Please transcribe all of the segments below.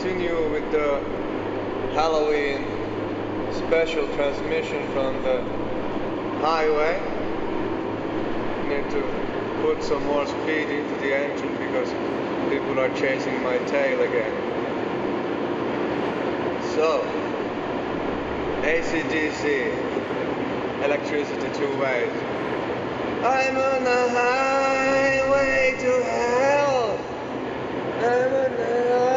continue with the Halloween special transmission from the highway. Need to put some more speed into the engine because people are chasing my tail again. So, ACDC, electricity two ways. I'm on the highway to hell. I'm on the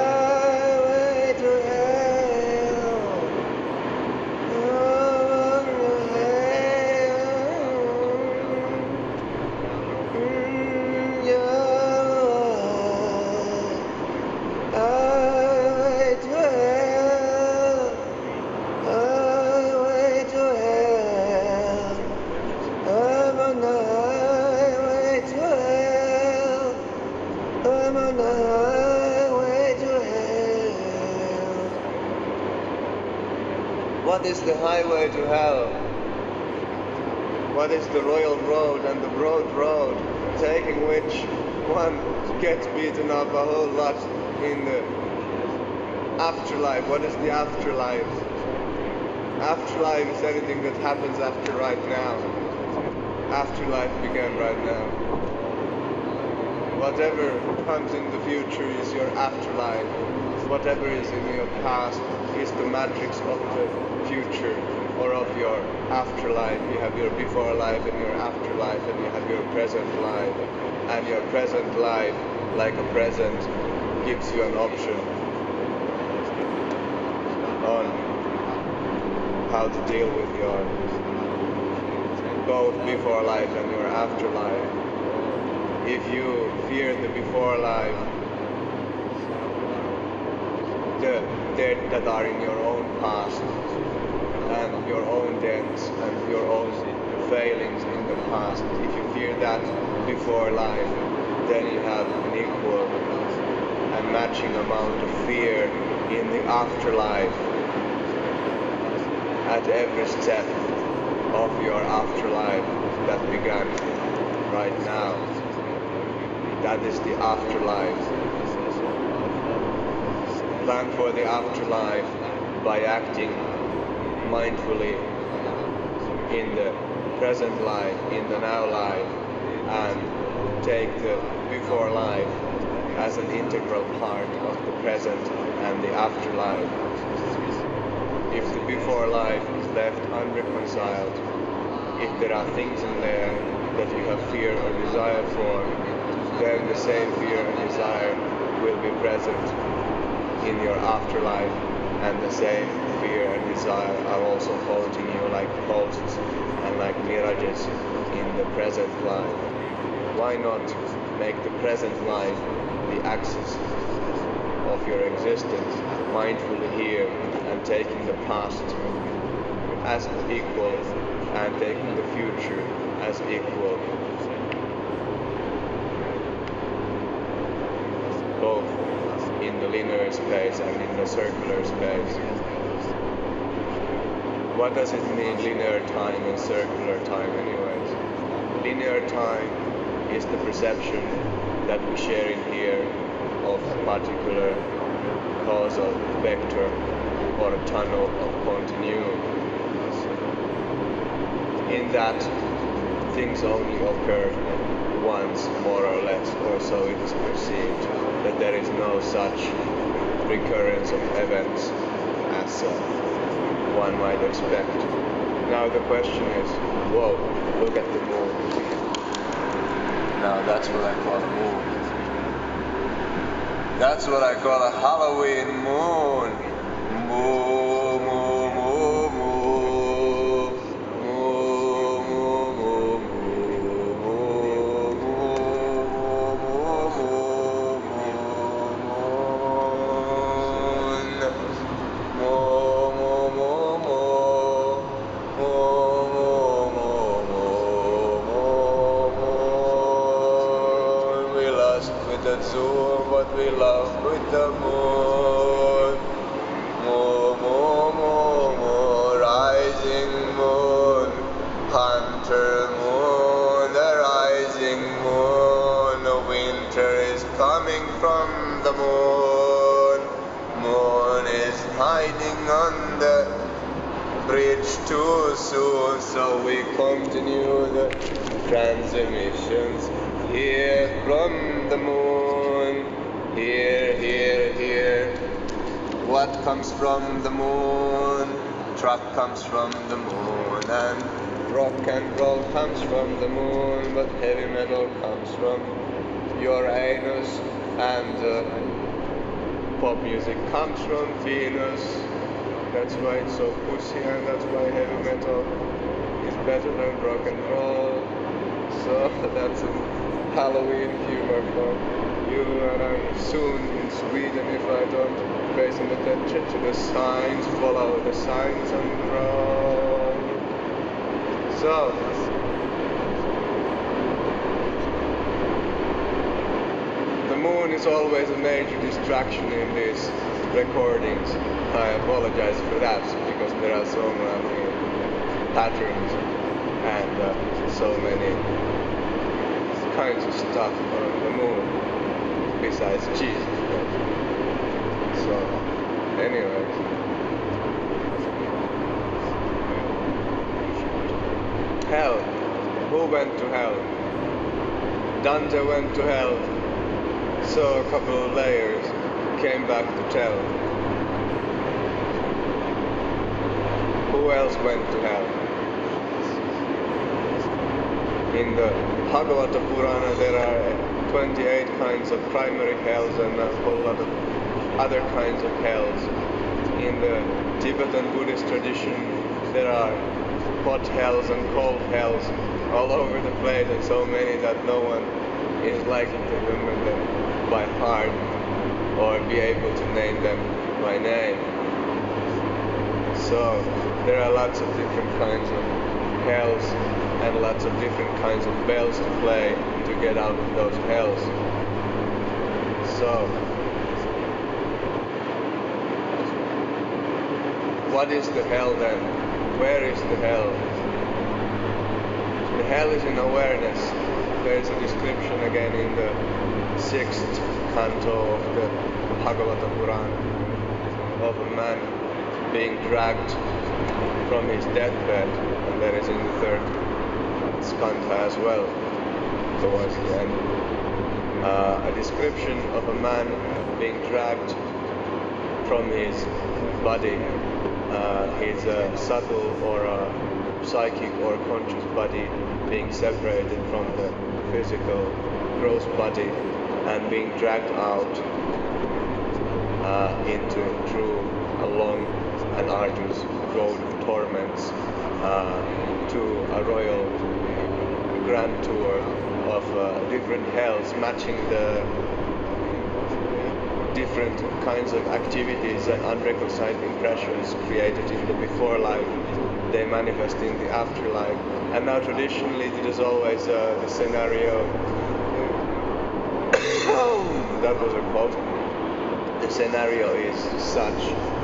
What is the highway to hell? What is the royal road and the broad road, taking which one gets beaten up a whole lot in the afterlife? What is the afterlife? Afterlife is anything that happens after right now. Afterlife began right now. Whatever comes in the future is your afterlife. Whatever is in your past is the matrix of the future or of your afterlife. You have your before life and your afterlife, and you have your present life. And your present life, like a present, gives you an option on how to deal with your both before life and your afterlife. If you fear the before life, the dead that are in your own past and your own debts and your own failings in the past, if you fear that before life, then you have an equal and matching amount of fear in the afterlife at every step of your afterlife that began right now. That is the afterlife. Plan for the afterlife by acting mindfully in the present life, in the now life, and take the before life as an integral part of the present and the afterlife. If the before life is left unreconciled, if there are things in there that you have fear or desire for, then the same fear and desire will be present in your afterlife, and the same fear and desire are also haunting you like ghosts and like mirages in the present life. Why not make the present life the axis of your existence, mindfully here and taking the past as equal and taking the future as equal. Both the linear space and in the circular space. What does it mean linear time and circular time anyways? Linear time is the perception that we share in here of a particular causal vector or a tunnel of continuum. In that things only occur once more or less, or so it is perceived, that there is no such recurrence of events as uh, one might expect. Now the question is, whoa, look at the moon. Now that's what I call a moon. That's what I call a Halloween moon. Moo, lost with the zoom, but we love with the moon. Moo, moo, moo, moo, rising moon, hunter moon, the rising moon. The winter is coming from the moon. Moo, riding on the bridge too soon, so we continue the transmissions here from the moon. Here, here, here. What comes from the moon? Truck comes from the moon, and rock and roll comes from the moon, but heavy metal comes from Uranus, and uh, pop music comes from Venus. That's why it's so pussy, and that's why heavy metal is better than rock and roll. So that's Halloween humor for you, and I'm soon in Sweden if I don't pay some attention to the signs, follow the signs and roll. So, the moon is always a major distraction in these recordings. I apologize for that because there are so many patterns and uh, so many kinds of stuff on the moon besides Jesus. So, anyways. Hell. Who went to hell? Dante went to hell, saw a couple of layers, came back to tell. Who else went to hell? In the Bhagavata Purana there are 28 kinds of primary hells and a whole lot of other kinds of hells. In the Tibetan Buddhist tradition there are hot hells and cold hells all over the place and so many that no one is likely to remember them by heart or be able to name them by name. So there are lots of different kinds of hells and lots of different kinds of bells to play to get out of those hells. So what is the hell then? Where is the hell? The hell is in awareness. There is a description again in the sixth canto of the Bhagavata Purana of a man being dragged from his deathbed, and that is in the third skandha as well, towards the end. Uh, a description of a man being dragged from his body, uh, his uh, subtle or uh, psychic or conscious body being separated from the physical gross body and being dragged out uh, into through a long arduous road torments uh, to a royal grand tour of uh, different hells matching the different kinds of activities and unreconciled impressions created in the before life they manifest in the afterlife. And now traditionally it is always uh, the scenario that was a quote the scenario is such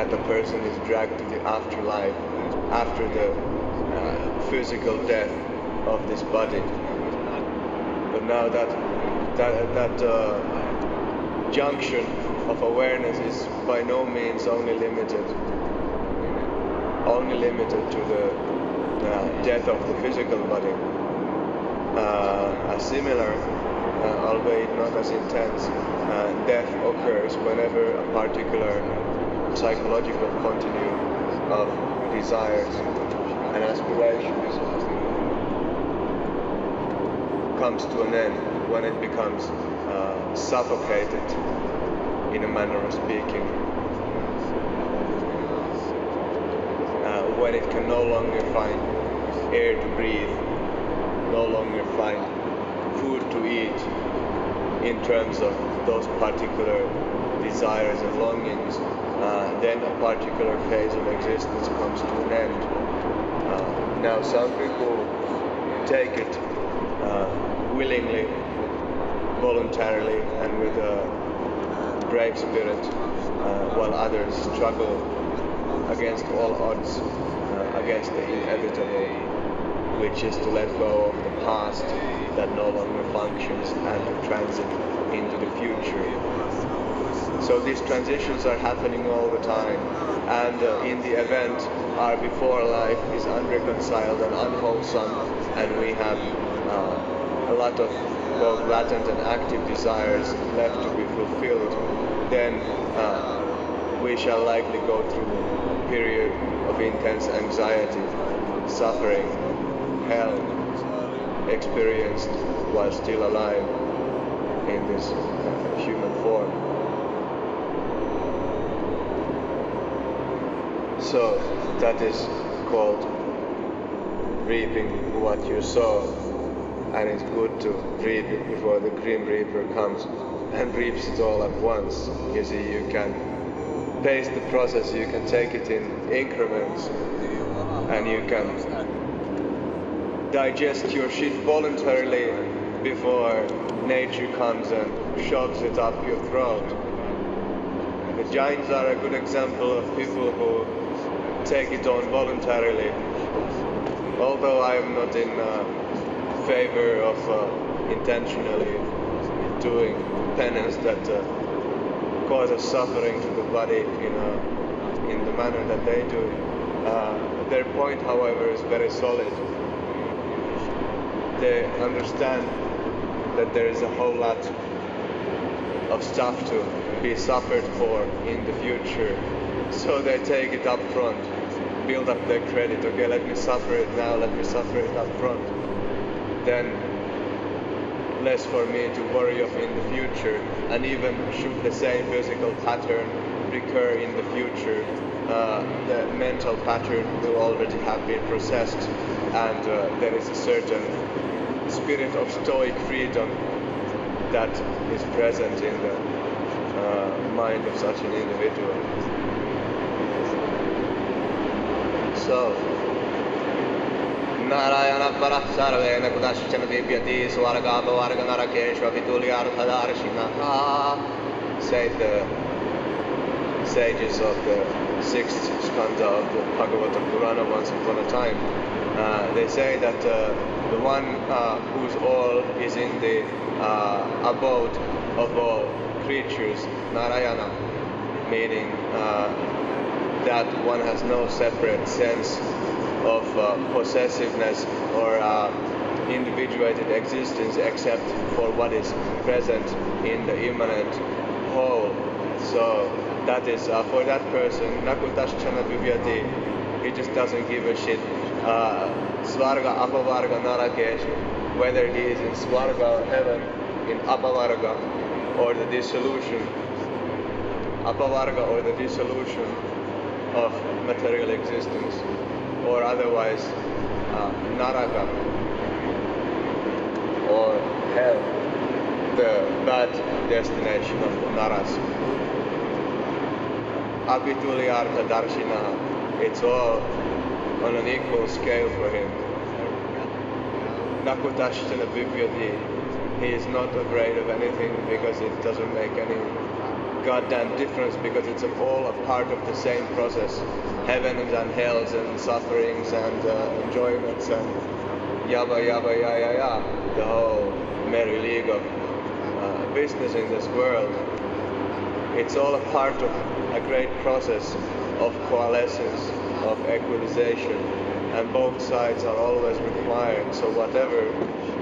that the person is dragged to the afterlife after the uh, physical death of this body but now that that, that uh, junction of awareness is by no means only limited only limited to the uh, death of the physical body. Uh, a similar, uh, albeit not as intense, uh, death occurs whenever a particular psychological continuum of desires and aspirations comes to an end when it becomes uh, suffocated in a manner of speaking. Uh, when it can no longer find air to breathe, no longer find food to eat in terms of those particular desires and longings, uh, then a particular phase of existence comes to an end. Uh, now some people take it uh, willingly, voluntarily, and with a brave spirit, uh, while others struggle against all odds, uh, against the inevitable, which is to let go of the past that no longer functions and to transit into the future. So these transitions are happening all the time, and uh, in the event, our before life is unreconciled and unwholesome, and we have uh, a lot of both latent and active desires left to be fulfilled, then uh, we shall likely go through a period of intense anxiety, suffering, hell, experienced while still alive in this uh, human form. So that is called reaping what you sow and it's good to reap it before the Grim Reaper comes and reaps it all at once. You see, you can pace the process, you can take it in increments and you can digest your shit voluntarily before nature comes and shoves it up your throat. The Jains are a good example of people who take it on voluntarily. Although I am not in uh, favor of uh, intentionally doing penance that uh, causes suffering to the body in, a, in the manner that they do. Uh, their point, however, is very solid. They understand that there is a whole lot of stuff to be suffered for in the future. So they take it up front, build up their credit. Okay, let me suffer it now, let me suffer it up front. Then less for me to worry of in the future. And even should the same physical pattern recur in the future, uh, the mental pattern will already have been processed and uh, there is a certain spirit of stoic freedom that is present in the uh, mind of such an individual. So, नारायणपरःसर्वेण कुतश्चन लिप्यति स्वर्गापवर्गनरकेष्वपितुल्यार्थदार्शिनः said the sages of the sixth skandha of the Bhagavata Purana once upon a time. Uh, they say that uh, the one uh, whose all is in the abode of all creatures, Narayana, meaning that one has no separate sense of possessiveness or individuated existence except for what is present in the immanent whole. So that is uh, for that person, Nakutaschana Vivyati, he just doesn't give a shit. Uh, Svarga, Apavarga, Narakesha, whether he is in Svarga, heaven, in Apavarga, or the dissolution, Apavarga or the dissolution of material existence or otherwise uh, Naraka or hell, the bad destination of Naras. Apituliartha Darshina, it's all on an equal scale for him. Nakutashchana Vivyati, he is not afraid of anything because it doesn't make any goddamn difference because it's all a part of the same process. Heavens and hells and sufferings and uh, enjoyments and yabba yabba ya ya ya. The whole merry league of uh, business in this world. It's all a part of a great process of coalescence, of equalization, and both sides are always required. So whatever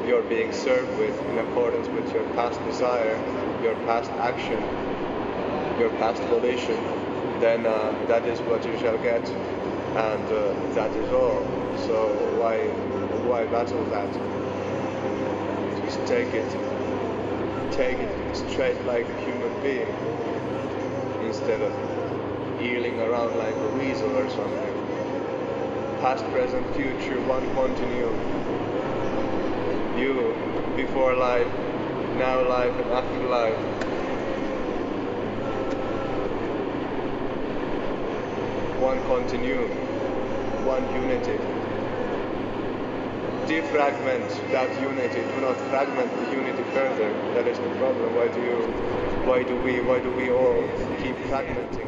you're being served with in accordance with your past desire, your past action, your past volition, then uh, that is what you shall get, and uh, that is all. So why why battle that? Just take it, take it straight like a human being, instead of eeling around like a weasel or something. Past, present, future, one continuum. You, before life, now life, and after life. one continuum, one unity. Defragment that unity, do not fragment the unity further. That is the problem. Why do you, why do we, why do we all keep fragmenting?